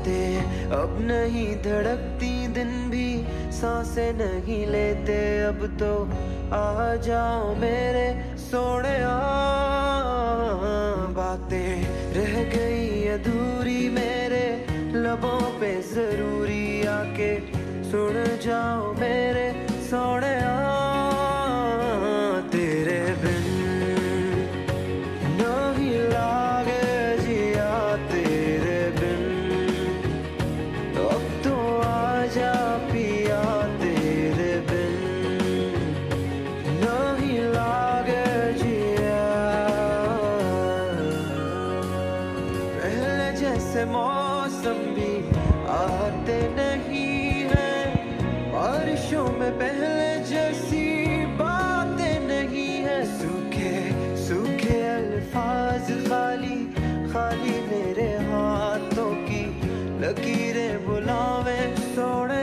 बातें अब नहीं धड़कती, दिन भी साँसें नहीं लेते। अब तो आ जाओ मेरे सोने बातें रह गई अधूरी मेरे लबों पे, ज़रूरी आके सुन जाओ मेरे से मौसम भी आते नहीं है। बारिशों में पहले जैसी बातें नहीं है। सूखे सूखे अल्फाज खाली खाली मेरे हाथों की लकीरें बुलावे सोड़े